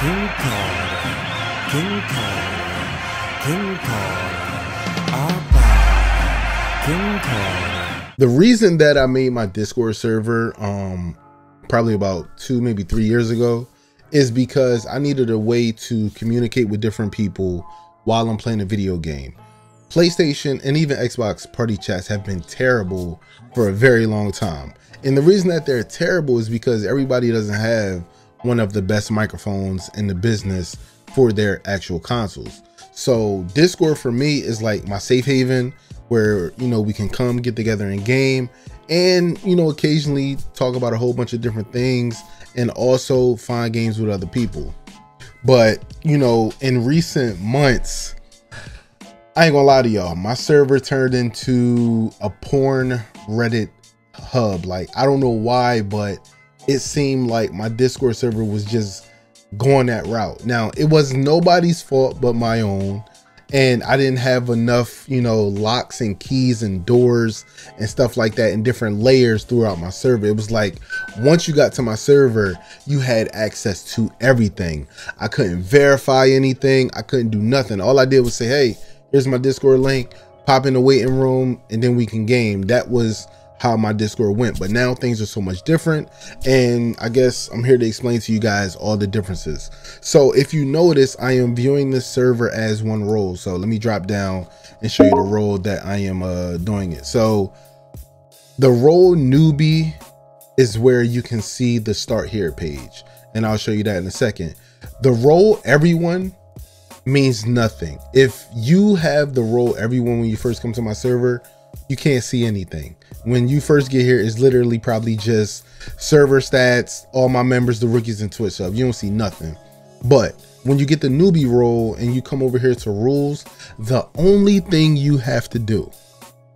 King Carter, King Carter, King Carter, Abba, King Carter. The reason that I made my Discord server, um, probably about two, maybe three years ago, is because I needed a way to communicate with different people while I'm playing a video game. PlayStation and even Xbox party chats have been terrible for a very long time. And the reason that they're terrible is because everybody doesn't have one of the best microphones in the business for their actual consoles. So Discord for me is like my safe haven where, you know, we can come get together in game and, you know, occasionally talk about a whole bunch of different things and also find games with other people. But, you know, in recent months, I ain't gonna lie to y'all, my server turned into a porn Reddit hub. Like, I don't know why, but it seemed like my Discord server was just going that route. Now, it was nobody's fault but my own. And I didn't have enough, you know, locks and keys and doors and stuff like that in different layers throughout my server. It was like once you got to my server, you had access to everything. I couldn't verify anything, I couldn't do nothing. All I did was say, hey, here's my Discord link, pop in the waiting room, and then we can game. That was how my Discord went. But now things are so much different. And I guess I'm here to explain to you guys all the differences. So if you notice, I am viewing this server as one role. So let me drop down and show you the role that I am uh, doing it. So the role newbie is where you can see the start here page. And I'll show you that in a second. The role everyone means nothing. If you have the role everyone when you first come to my server, you can't see anything. When you first get here, it's literally probably just server stats, all my members, the rookies, and Twitch stuff. You don't see nothing. But when you get the newbie role and you come over here to rules, the only thing you have to do,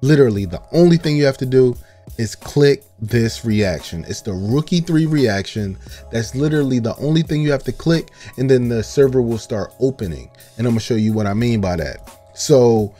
literally the only thing you have to do is click this reaction. It's the rookie three reaction. That's literally the only thing you have to click and then the server will start opening. And I'm gonna show you what I mean by that. So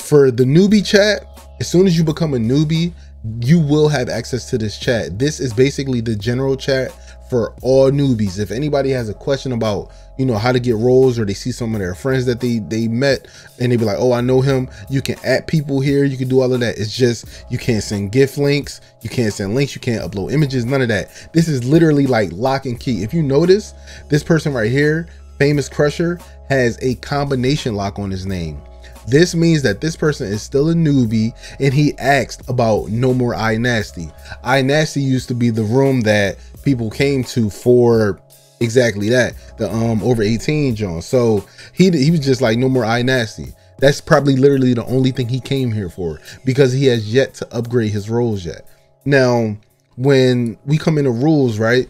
for the newbie chat, as soon as you become a newbie, you will have access to this chat. This is basically the general chat for all newbies. If anybody has a question about, you know, how to get roles or they see some of their friends that they they met and they be like, "Oh, I know him." You can add people here. You can do all of that. It's just you can't send gift links, you can't send links, you can't upload images, none of that. This is literally like lock and key. If you notice, this person right here, Famous Crusher, has a combination lock on his name. This means that this person is still a newbie and he asked about No More I Nasty. I Nasty used to be the room that people came to for exactly that, the um over 18 John. So he he was just like no more I Nasty. That's probably literally the only thing he came here for because he has yet to upgrade his roles yet. Now, when we come into rules, right?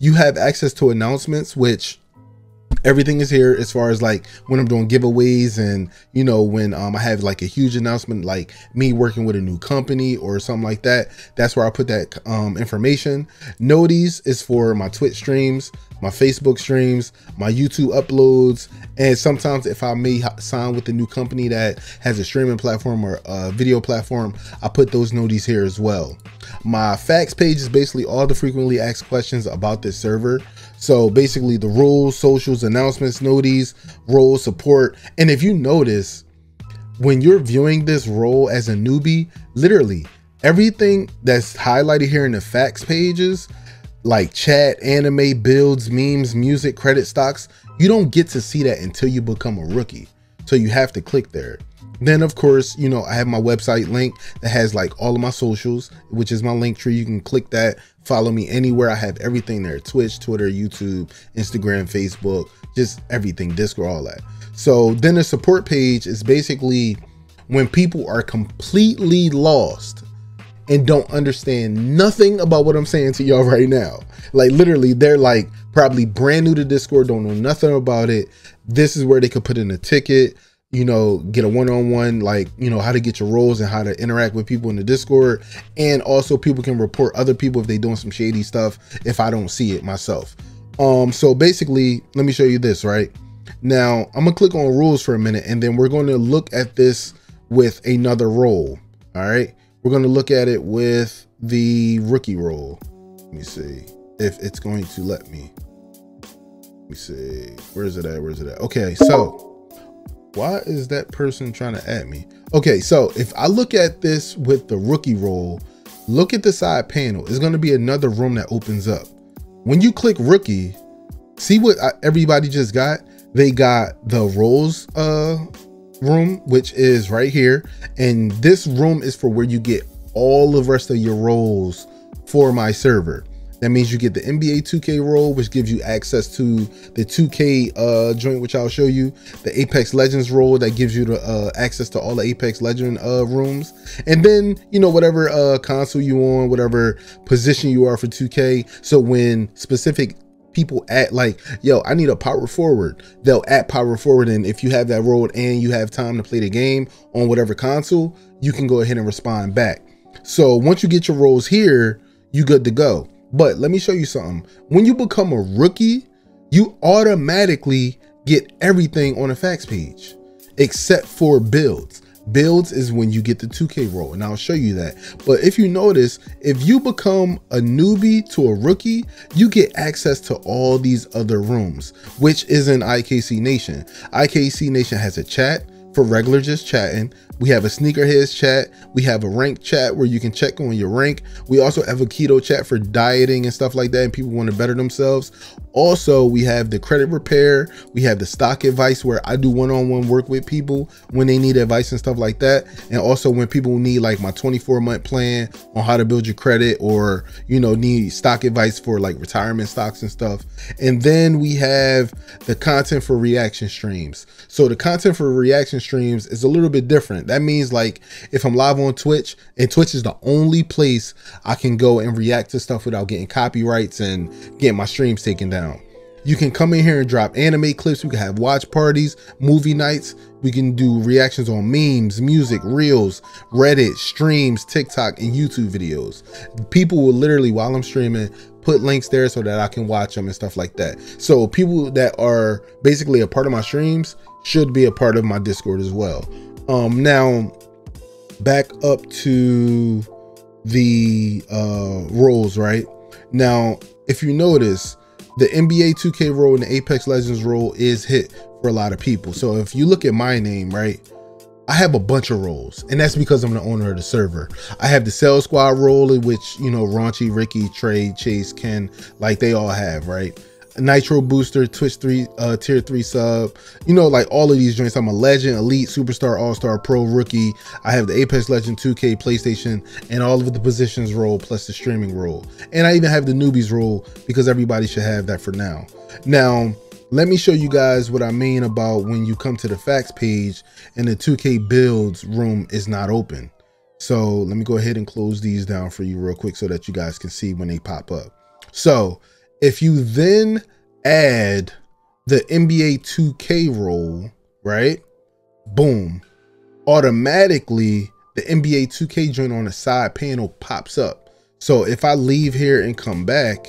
You have access to announcements which everything is here as far as like when I'm doing giveaways and you know when um I have like a huge announcement like me working with a new company or something like that that's where I put that um information. Noties is for my Twitch streams my Facebook streams my YouTube uploads and sometimes if I may sign with a new company that has a streaming platform or a video platform I put those noties here as well my FAQs page is basically all the frequently asked questions about this server so basically the rules, socials, announcements, noties, role support. And if you notice, when you're viewing this role as a newbie, literally everything that's highlighted here in the FAQs pages, like chat, anime, builds, memes, music, credit stocks, you don't get to see that until you become a rookie. So you have to click there. Then of course, you know, I have my website link that has like all of my socials, which is my Linktree. You can click that, follow me anywhere. I have everything there. Twitch, Twitter, YouTube, Instagram, Facebook, just everything, Discord, all that. So then the support page is basically when people are completely lost and don't understand nothing about what I'm saying to y'all right now. Like literally, they're like probably brand new to Discord, don't know nothing about it. This is where they could put in a ticket you know, get a one-on-one, like, you know, how to get your roles and how to interact with people in the Discord. And also people can report other people if they doing some shady stuff if I don't see it myself. Um, so basically, let me show you this, right? Now, I'm gonna click on rules for a minute and then we're gonna look at this with another role. All right. We're gonna look at it with the rookie role. Let me see if it's going to let me. Let me see. Where is it at? Where is it at? Okay, so why is that person trying to add me? Okay, so if I look at this with the rookie role, look at the side panel. It's going to be another room that opens up. When you click rookie, see what everybody just got? They got the roles uh room, which is right here. And this room is for where you get all the rest of your roles for my server. That means you get the NBA 2K role, which gives you access to the 2K uh, joint, which I'll show you. The Apex Legends role that gives you the uh, access to all the Apex Legend uh, rooms, and then you know whatever uh, console you on, whatever position you are for 2K. So when specific people at like, yo, I need a power forward. They'll add power forward, and if you have that role and you have time to play the game on whatever console, you can go ahead and respond back. So once you get your roles here, you good to go. But let me show you something. When you become a rookie, you automatically get everything on a FAQs page except for builds. Builds is when you get the 2K role, and I'll show you that. But if you notice, if you become a newbie to a rookie, you get access to all these other rooms, which is in IKC Nation. IKC Nation has a chat for regular just chatting. We have a sneakerheads chat. We have a rank chat where you can check on your rank. We also have a keto chat for dieting and stuff like that, and people want to better themselves. Also, we have the credit repair. We have the stock advice where I do one-on-one work with people when they need advice and stuff like that. And also when people need like my 24 month plan on how to build your credit or, you know, need stock advice for like retirement stocks and stuff. And then we have the content for reaction streams. So the content for reaction streams is a little bit different. That means like if I'm live on Twitch and Twitch is the only place I can go and react to stuff without getting copyrights and getting my streams taken down. You can come in here and drop anime clips. We can have watch parties, movie nights. We can do reactions on memes, music, reels, Reddit, streams, TikTok, and YouTube videos. People will literally, while I'm streaming, put links there so that I can watch them and stuff like that. So people that are basically a part of my streams should be a part of my Discord as well. Um, now back up to the uh roles, right? Now, if you notice, the NBA 2K role and the Apex Legends role is hit for a lot of people. So if you look at my name, right, I have a bunch of roles, and that's because I'm the owner of the server. I have the Cell Squad role, which you know Raunchy, Ricky, Trey, Chase, Ken, like they all have, right? Nitro Booster, Twitch 3, uh, Tier 3 sub. You know, like all of these joints. I'm a Legend, Elite, Superstar, All Star, Pro, Rookie. I have the Apex Legend 2K, PlayStation, and all of the positions role plus the streaming role. And I even have the newbies role because everybody should have that for now. Now, let me show you guys what I mean about when you come to the FAQs page and the 2K builds room is not open. So let me go ahead and close these down for you real quick so that you guys can see when they pop up. So if you then add the NBA 2K role, right? Boom. Automatically, the NBA 2K joint on the side panel pops up. So if I leave here and come back,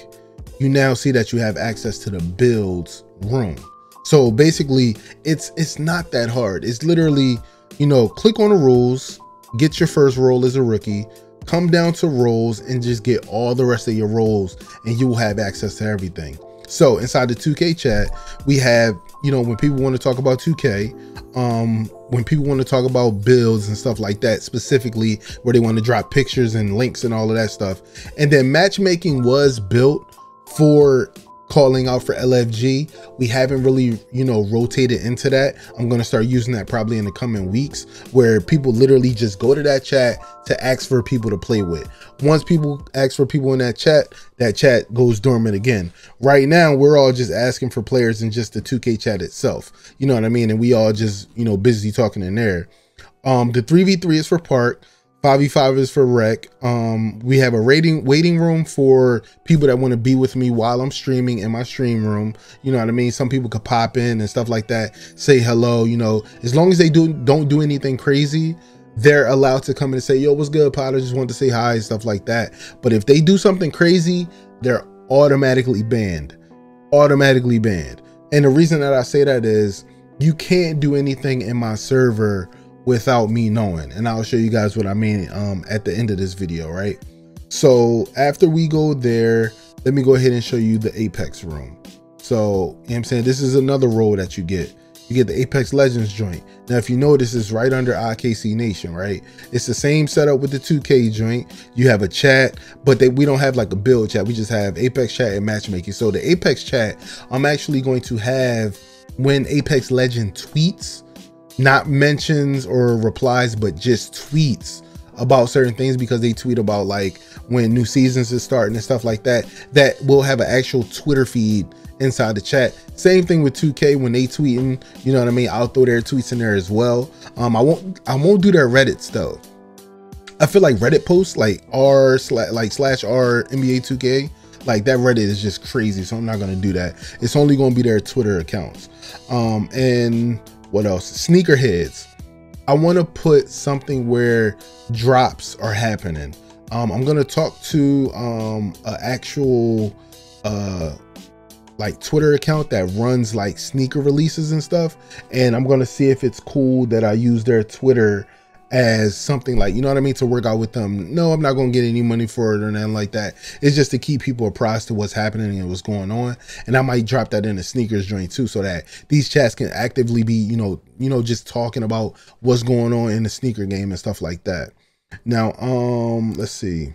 you now see that you have access to the builds room. So basically, it's it's not that hard. It's literally, you know, click on the rules, get your first role as a rookie, come down to roles and just get all the rest of your roles and you will have access to everything. So inside the 2K chat, we have, you know, when people want to talk about 2K, um, when people want to talk about builds and stuff like that, specifically where they want to drop pictures and links and all of that stuff. And then matchmaking was built for calling out for LFG. We haven't really, you know, rotated into that. I'm going to start using that probably in the coming weeks where people literally just go to that chat to ask for people to play with. Once people ask for people in that chat, that chat goes dormant again. Right now, we're all just asking for players in just the 2K chat itself. You know what I mean? And we all just, you know, busy talking in there. Um, the 3v3 is for Park. 5v5 is for rec. Um, we have a rating waiting room for people that want to be with me while I'm streaming in my stream room. You know what I mean? Some people could pop in and stuff like that, say hello, you know, as long as they do don't do anything crazy, they're allowed to come in and say, yo, what's good, Potter? Just want to say hi and stuff like that. But if they do something crazy, they're automatically banned. Automatically banned. And the reason that I say that is you can't do anything in my server without me knowing. And I'll show you guys what I mean um, at the end of this video, right? So after we go there, let me go ahead and show you the Apex room. So, you know I'm saying? This is another role that you get. You get the Apex Legends joint. Now, if you notice, it's right under IKC Nation, right? It's the same setup with the 2K joint. You have a chat, but they, we don't have like a build chat. We just have Apex chat and matchmaking. So the Apex chat, I'm actually going to have when Apex Legend tweets, not mentions or replies, but just tweets about certain things because they tweet about like when new seasons is starting and stuff like that. That will have an actual Twitter feed inside the chat. Same thing with 2K when they tweeting, you know what I mean? I'll throw their tweets in there as well. Um, I won't I won't do their Reddits though. I feel like Reddit posts like r slash like slash r NBA 2K like that Reddit is just crazy, so I'm not gonna do that. It's only gonna be their Twitter accounts. Um, and what else? Sneakerheads. I want to put something where drops are happening. Um, I'm gonna talk to um an actual uh like Twitter account that runs like sneaker releases and stuff. And I'm gonna see if it's cool that I use their Twitter as something like, you know what I mean, to work out with them. No, I'm not gonna get any money for it or nothing like that. It's just to keep people apprised to what's happening and what's going on. And I might drop that in the sneakers joint too, so that these chats can actively be, you know, you know, just talking about what's going on in the sneaker game and stuff like that. Now, um, let's see.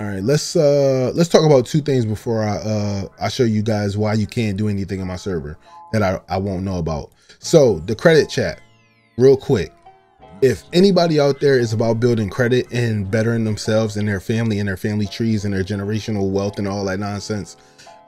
All right, let's uh let's talk about two things before I uh I show you guys why you can't do anything in my server that I, I won't know about. So the credit chat, real quick. If anybody out there is about building credit and bettering themselves and their family and their family trees and their generational wealth and all that nonsense,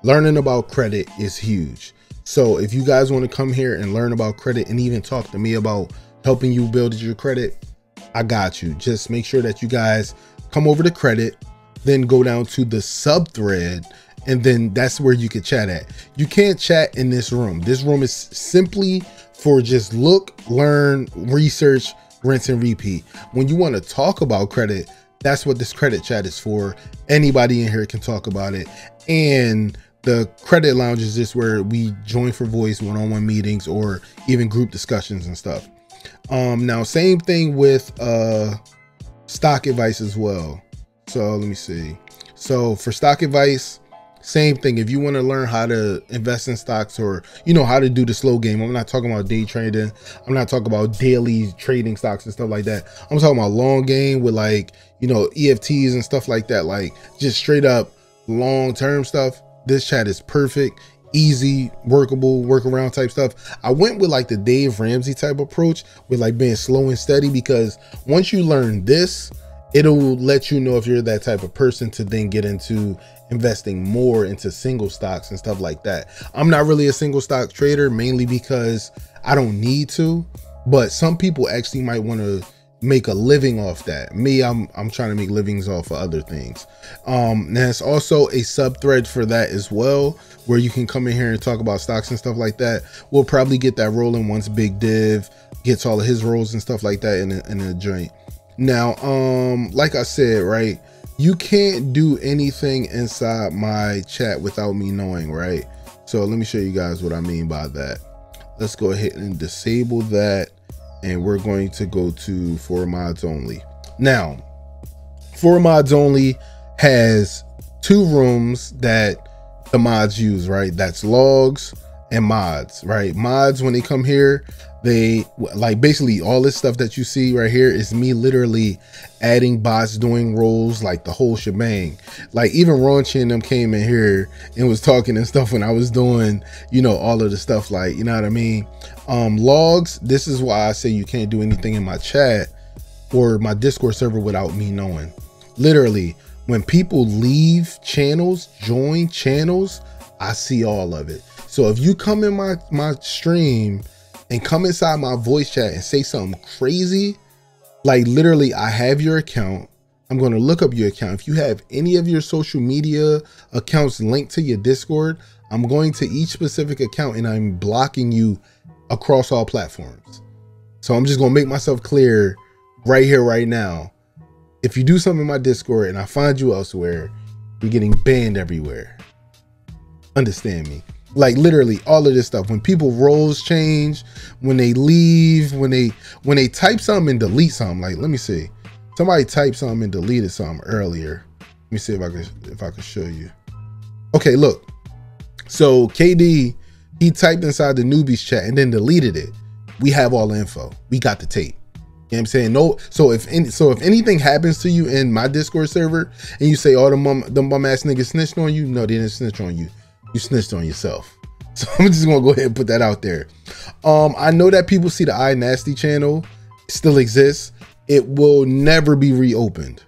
learning about credit is huge. So if you guys want to come here and learn about credit and even talk to me about helping you build your credit, I got you. Just make sure that you guys come over to credit then go down to the sub thread and then that's where you can chat at. You can't chat in this room. This room is simply for just look, learn, research, rinse and repeat. When you want to talk about credit, that's what this credit chat is for. Anybody in here can talk about it. And the credit lounge is just where we join for voice one-on-one meetings or even group discussions and stuff. Um, now same thing with uh stock advice as well. So let me see. So for stock advice, same thing. If you want to learn how to invest in stocks or you know how to do the slow game, I'm not talking about day trading. I'm not talking about daily trading stocks and stuff like that. I'm talking about long game with like you know EFTs and stuff like that. Like just straight up long term stuff. This chat is perfect, easy, workable, workaround type stuff. I went with like the Dave Ramsey type approach with like being slow and steady because once you learn this it'll let you know if you're that type of person to then get into investing more into single stocks and stuff like that. I'm not really a single stock trader mainly because I don't need to, but some people actually might want to make a living off that. Me, I'm I'm trying to make livings off of other things. Um there's also a sub thread for that as well where you can come in here and talk about stocks and stuff like that. We'll probably get that rolling once Big Div gets all of his roles and stuff like that in a, in a joint. Now, um, like I said, right, you can't do anything inside my chat without me knowing, right? So let me show you guys what I mean by that. Let's go ahead and disable that. And we're going to go to for mods only. Now, for mods only has two rooms that the mods use, right? That's logs and mods, right? Mods, when they come here, they like basically all this stuff that you see right here is me literally adding bots doing roles like the whole shebang. Like even raunchy and them came in here and was talking and stuff when i was doing you know all of the stuff like you know what i mean? Um logs this is why i say you can't do anything in my chat or my discord server without me knowing. Literally when people leave channels join channels i see all of it so if you come in my my stream and come inside my voice chat and say something crazy, like literally, I have your account. I'm going to look up your account. If you have any of your social media accounts linked to your Discord, I'm going to each specific account and I'm blocking you across all platforms. So I'm just going to make myself clear right here, right now. If you do something in my Discord and I find you elsewhere, you're getting banned everywhere. Understand me like literally all of this stuff when people roles change when they leave when they when they type something and delete something like let me see somebody typed something and deleted something earlier let me see if i can if i can show you okay look So KD, he typed inside the newbies chat and then deleted it. We have all the info. We got the tape. You know what I'm saying? No, so if any, so if anything happens to you in my Discord server and you say, oh, the mum, the bum ass nigga snitched on you, no, they didn't snitch on you. You snitched on yourself. So I'm just gonna go ahead and put that out there. Um, I know that people see the I Nasty channel still exists. It will never be reopened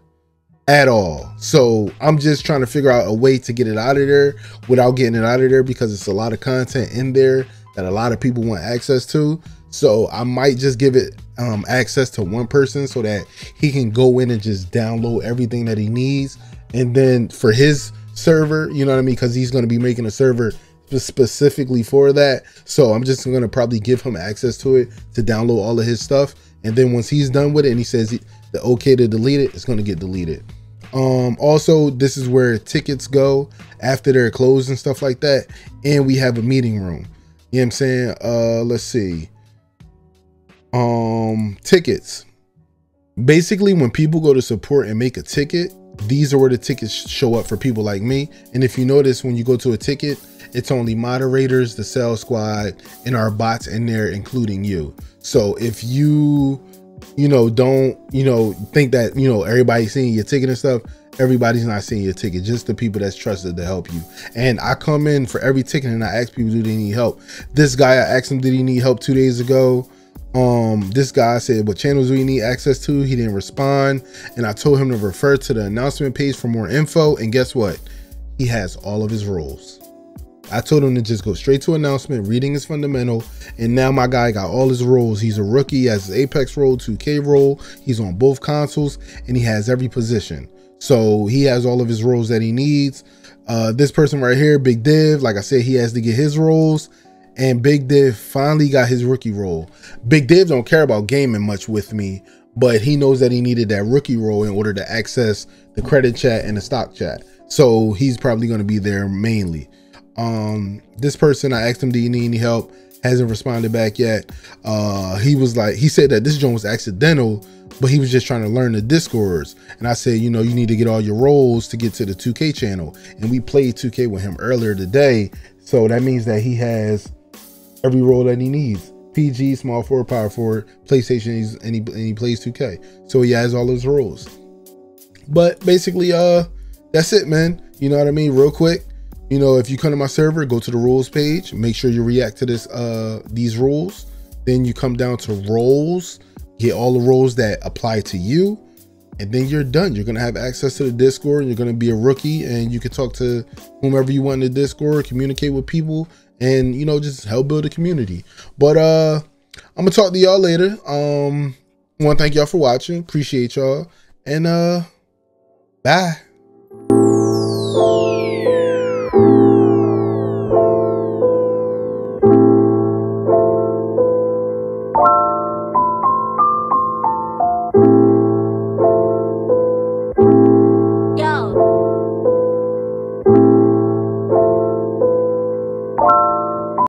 at all. So I'm just trying to figure out a way to get it out of there without getting it out of there because it's a lot of content in there that a lot of people want access to. So I might just give it um, access to one person so that he can go in and just download everything that he needs. And then for his server, you know what I mean? Because he's going to be making a server specifically for that. So I'm just going to probably give him access to it to download all of his stuff. And then once he's done with it and he says the okay to delete it, it's going to get deleted. Um, also, this is where tickets go after they're closed and stuff like that. And we have a meeting room. You know what I'm saying? Uh, let's see. Um, tickets. Basically, when people go to support and make a ticket, these are where the tickets show up for people like me. And if you notice, when you go to a ticket, it's only moderators, the sales squad, and our bots in there, including you. So if you you know, don't, you know, think that, you know, everybody's seeing your ticket and stuff. Everybody's not seeing your ticket, just the people that's trusted to help you. And I come in for every ticket and I ask people, do they need help? This guy, I asked him, did he need help two days ago? Um, this guy said, what channels do we need access to? He didn't respond. And I told him to refer to the announcement page for more info. And guess what? He has all of his roles. I told him to just go straight to announcement. Reading is fundamental. And now my guy got all his roles. He's a rookie, he has his Apex role, 2K role. He's on both consoles and he has every position. So he has all of his roles that he needs. Uh, this person right here, Big Div, like I said, he has to get his roles. And Big Div finally got his rookie role. Big Div don't care about gaming much with me, but he knows that he needed that rookie role in order to access the credit chat and the stock chat. So he's probably going to be there mainly. Um, this person, I asked him, do you need any help? Hasn't responded back yet. Uh, he was like, he said that this joint was accidental, but he was just trying to learn the discords. And I said, you know, you need to get all your roles to get to the 2K channel. And we played 2K with him earlier today. So that means that he has every role that he needs. PG, small forward, power forward, PlayStation, and he, and he plays 2K. So he has all his roles. But basically, uh, that's it, man. You know what I mean? Real quick you know, if you come to my server, go to the rules page, make sure you react to this uh these rules. Then you come down to roles, get all the roles that apply to you, and then you're done. You're gonna have access to the Discord, you're gonna be a rookie, and you can talk to whomever you want in the Discord, communicate with people, and you know, just help build a community. But uh I'm gonna talk to y'all later. Um wanna thank y'all for watching. Appreciate y'all. And uh bye.